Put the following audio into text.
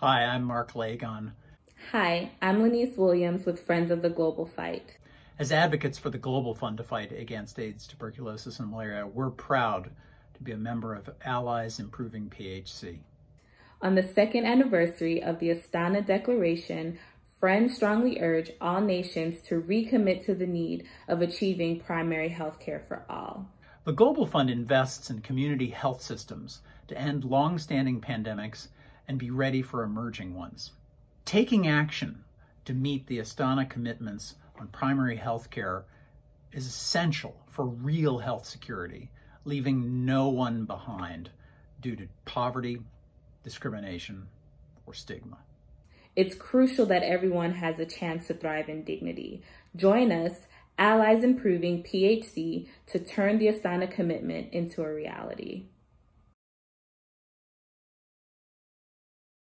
Hi, I'm Mark Lagon. Hi, I'm Lenice Williams with Friends of the Global Fight. As advocates for the Global Fund to fight against AIDS, tuberculosis, and malaria, we're proud to be a member of Allies Improving PHC. On the second anniversary of the Astana Declaration, Friends strongly urge all nations to recommit to the need of achieving primary health care for all. The Global Fund invests in community health systems to end long-standing pandemics and be ready for emerging ones. Taking action to meet the Astana commitments on primary health care is essential for real health security, leaving no one behind due to poverty, discrimination, or stigma. It's crucial that everyone has a chance to thrive in dignity. Join us, Allies Improving PHC, to turn the Astana commitment into a reality.